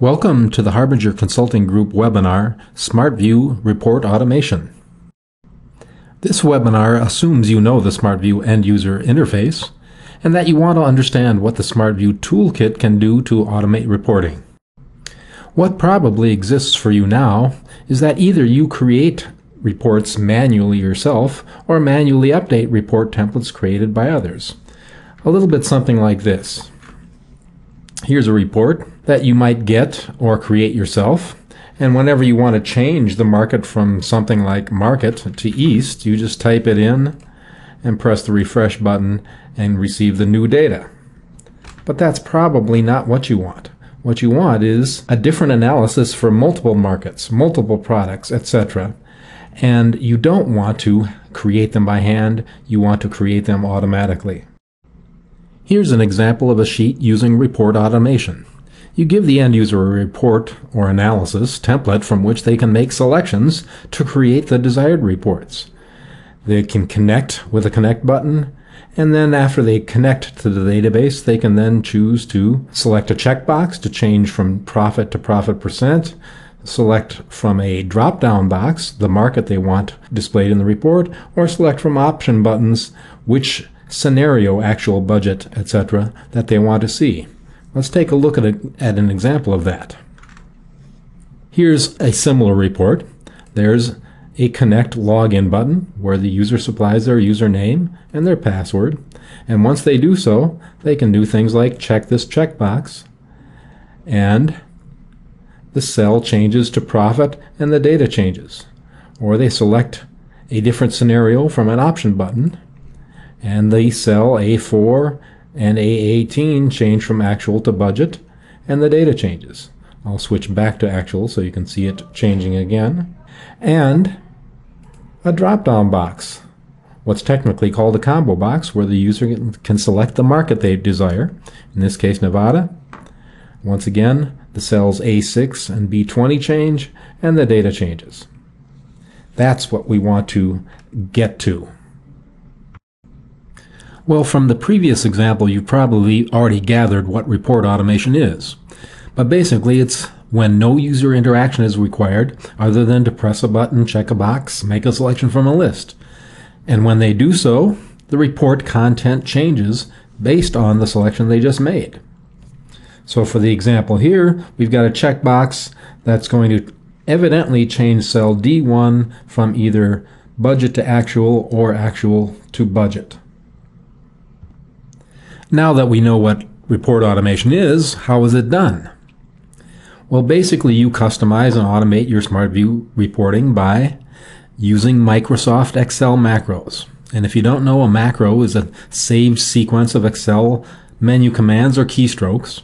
Welcome to the Harbinger Consulting Group webinar, SmartView Report Automation. This webinar assumes you know the SmartView end user interface and that you want to understand what the SmartView toolkit can do to automate reporting. What probably exists for you now is that either you create reports manually yourself or manually update report templates created by others. A little bit something like this. Here's a report that you might get or create yourself. And whenever you want to change the market from something like market to east, you just type it in and press the refresh button and receive the new data. But that's probably not what you want. What you want is a different analysis for multiple markets, multiple products, etc. And you don't want to create them by hand, you want to create them automatically. Here's an example of a sheet using report automation. You give the end user a report or analysis template from which they can make selections to create the desired reports. They can connect with a connect button, and then after they connect to the database, they can then choose to select a checkbox to change from profit to profit percent, select from a drop-down box the market they want displayed in the report, or select from option buttons which scenario, actual budget, etc., that they want to see. Let's take a look at, a, at an example of that. Here's a similar report. There's a connect login button where the user supplies their username and their password. And once they do so, they can do things like check this checkbox and the cell changes to profit and the data changes. Or they select a different scenario from an option button and the cell A4 and A18 change from actual to budget, and the data changes. I'll switch back to actual so you can see it changing again. And a drop-down box, what's technically called a combo box, where the user can select the market they desire, in this case Nevada. Once again, the cells A6 and B20 change, and the data changes. That's what we want to get to. Well, from the previous example, you've probably already gathered what report automation is. But basically, it's when no user interaction is required other than to press a button, check a box, make a selection from a list. And when they do so, the report content changes based on the selection they just made. So for the example here, we've got a checkbox that's going to evidently change cell D1 from either budget to actual or actual to budget. Now that we know what report automation is, how is it done? Well, basically, you customize and automate your SmartView reporting by using Microsoft Excel macros. And if you don't know, a macro is a saved sequence of Excel menu commands or keystrokes.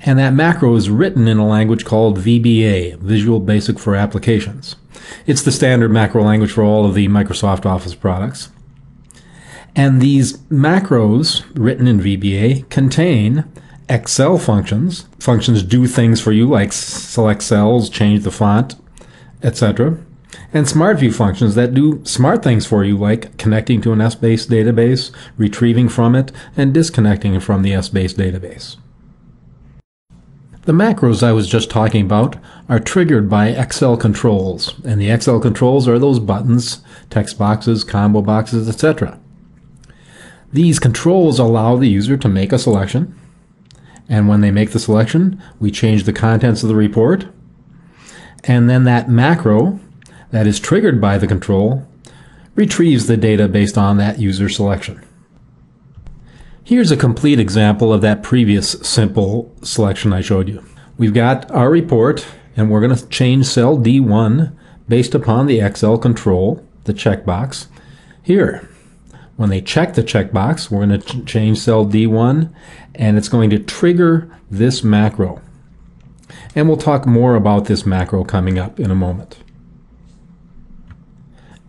And that macro is written in a language called VBA, Visual Basic for Applications. It's the standard macro language for all of the Microsoft Office products. And these macros written in VBA contain Excel functions. Functions do things for you like select cells, change the font, etc. And SmartView functions that do smart things for you like connecting to an Essbase database, retrieving from it, and disconnecting from the Essbase database. The macros I was just talking about are triggered by Excel controls, and the Excel controls are those buttons, text boxes, combo boxes, etc. These controls allow the user to make a selection. And when they make the selection, we change the contents of the report. And then that macro that is triggered by the control retrieves the data based on that user selection. Here's a complete example of that previous simple selection I showed you. We've got our report and we're going to change cell D1 based upon the Excel control, the checkbox, here. When they check the checkbox, we're going to ch change cell D1 and it's going to trigger this macro. And we'll talk more about this macro coming up in a moment.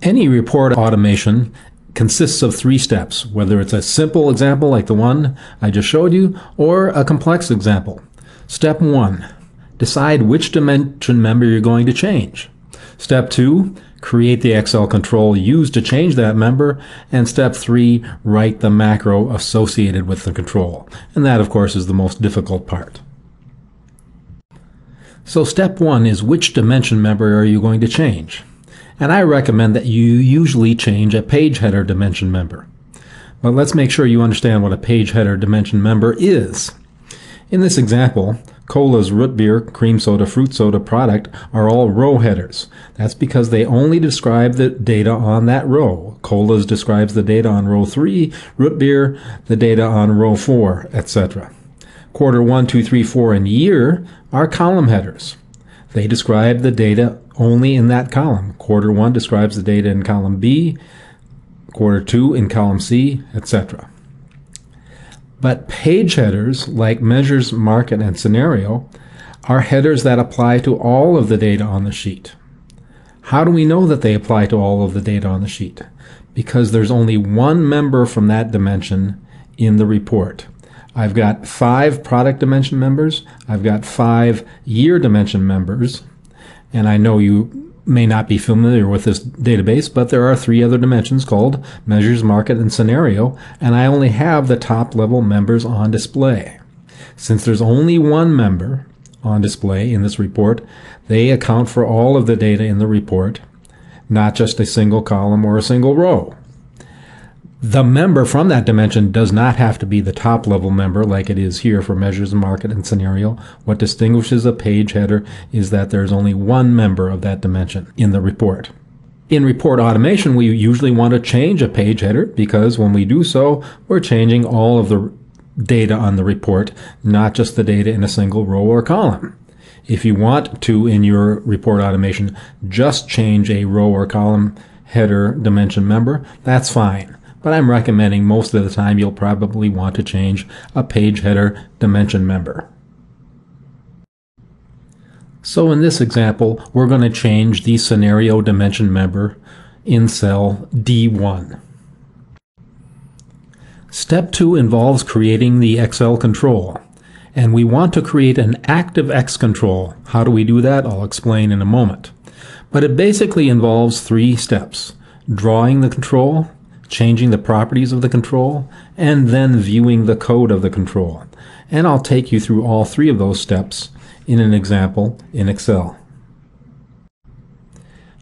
Any report automation consists of three steps, whether it's a simple example like the one I just showed you or a complex example. Step one, decide which dimension member you're going to change. Step two, create the Excel control used to change that member, and step three, write the macro associated with the control. And that, of course, is the most difficult part. So step one is which dimension member are you going to change? And I recommend that you usually change a page header dimension member. But let's make sure you understand what a page header dimension member is. In this example, Cola's root beer, cream soda, fruit soda product are all row headers. That's because they only describe the data on that row. Cola's describes the data on row 3, root beer, the data on row 4, etc. Quarter 1, 2, 3, 4, and year are column headers. They describe the data only in that column. Quarter 1 describes the data in column B, quarter 2 in column C, etc. But page headers, like measures, market, and scenario, are headers that apply to all of the data on the sheet. How do we know that they apply to all of the data on the sheet? Because there's only one member from that dimension in the report. I've got five product dimension members. I've got five year dimension members. And I know you may not be familiar with this database, but there are three other dimensions called measures, market, and scenario, and I only have the top level members on display. Since there's only one member on display in this report, they account for all of the data in the report, not just a single column or a single row. The member from that dimension does not have to be the top level member like it is here for measures, market, and scenario. What distinguishes a page header is that there's only one member of that dimension in the report. In report automation, we usually want to change a page header because when we do so, we're changing all of the data on the report, not just the data in a single row or column. If you want to, in your report automation, just change a row or column header dimension member, that's fine but I'm recommending most of the time you'll probably want to change a page header dimension member. So in this example, we're going to change the scenario dimension member in cell D1. Step 2 involves creating the Excel control. And we want to create an active ActiveX control. How do we do that? I'll explain in a moment. But it basically involves three steps. Drawing the control, changing the properties of the control, and then viewing the code of the control. And I'll take you through all three of those steps in an example in Excel.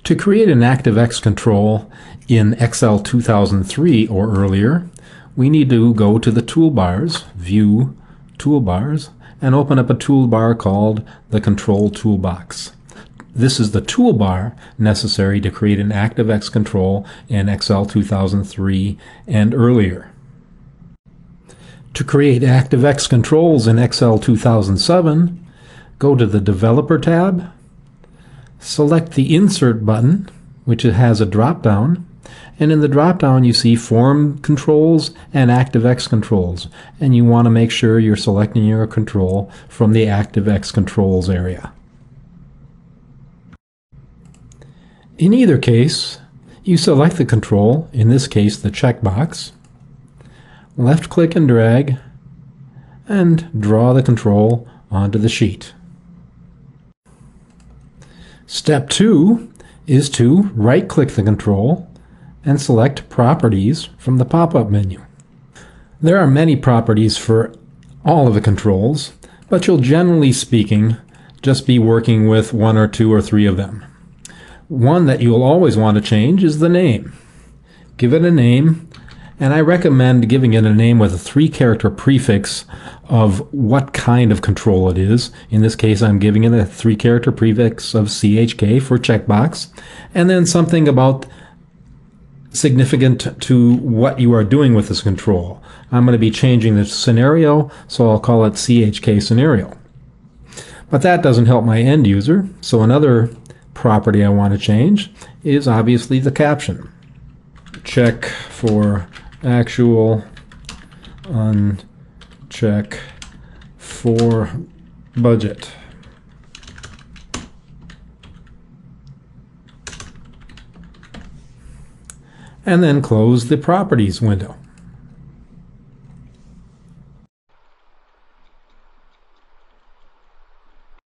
To create an ActiveX control in Excel 2003 or earlier, we need to go to the toolbars, View, Toolbars, and open up a toolbar called the Control Toolbox. This is the toolbar necessary to create an ActiveX control in Excel 2003 and earlier. To create ActiveX controls in Excel 2007, go to the Developer tab, select the Insert button, which has a drop-down, and in the drop-down you see Form Controls and ActiveX Controls, and you want to make sure you're selecting your control from the ActiveX Controls area. In either case, you select the control, in this case the checkbox, left click and drag, and draw the control onto the sheet. Step 2 is to right click the control and select Properties from the pop-up menu. There are many properties for all of the controls, but you'll generally speaking just be working with one or two or three of them. One that you'll always want to change is the name. Give it a name, and I recommend giving it a name with a three character prefix of what kind of control it is. In this case, I'm giving it a three character prefix of CHK for checkbox, and then something about significant to what you are doing with this control. I'm going to be changing the scenario, so I'll call it CHK scenario. But that doesn't help my end user, so another property I want to change is obviously the caption. Check for actual, uncheck for budget. And then close the properties window.